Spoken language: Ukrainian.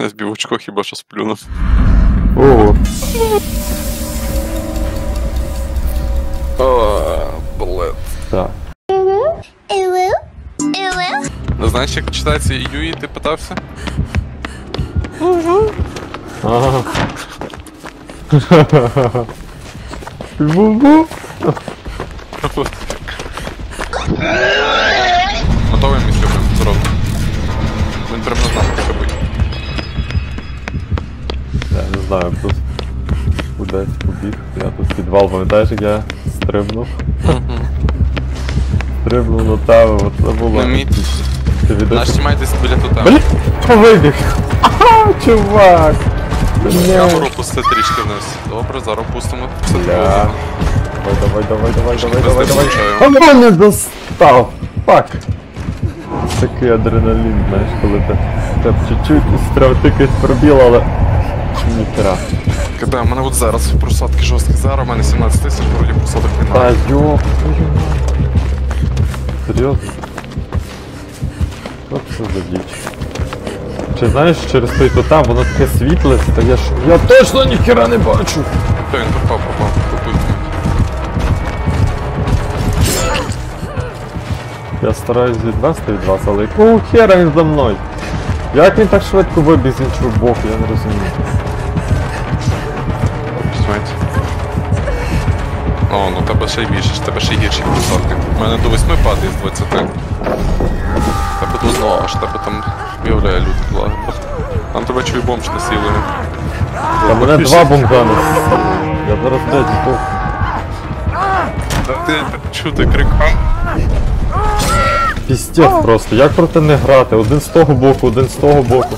Я з бівочко хіба що сплюнув. Ого. О, блед. Так. Не знаєш, як читається Юї, ти питався? Ага. Бу-бу. знаю, тут кудись побіг. Я тут підвал, пам'ятаєш, як я стрибнув? Стрибнув на тебе, от це було. Не. Ти відео. Наш teammate десь біля тута. Блін, вибіг! Ага, чувак! Камеру пусти трішки вниз. Добре, зараз пустимо. Це Бля. Давай, давай, давай, давай, давай, давай, давай. А мене достав! Fuck! Такий адреналін, знаєш, коли ти тебе чуть-чуть стріл тикаєш пробіл, але ніхера. Кидай, у мене от зараз просадки жорсткі. Зараз у мене 17 тисяч, вроді просадок Та немає. твою мать. Серйозно? Що це за діч? Чи знаєш, через той то там воно таке світле стає, що я точно ніхера не бачу! Та він попав. Купив. Я стараюсь відвести від вас, але якого хера він за мною? Як він так швидко вибіг з іншого боку, я не розумію. Візьмете. О, ну тебе ще й більше, тебе ще й гірші просадки. У мене до 8 падає з 20. Тебе до одного, аж тебе там виявляє лютий лаги. Там тебе чує бомж насіли. Та мене два бомжани. Я зараз блядь, здох. Ти чути крик. Пістець просто, як проти не грати? Один з того боку, один з того боку.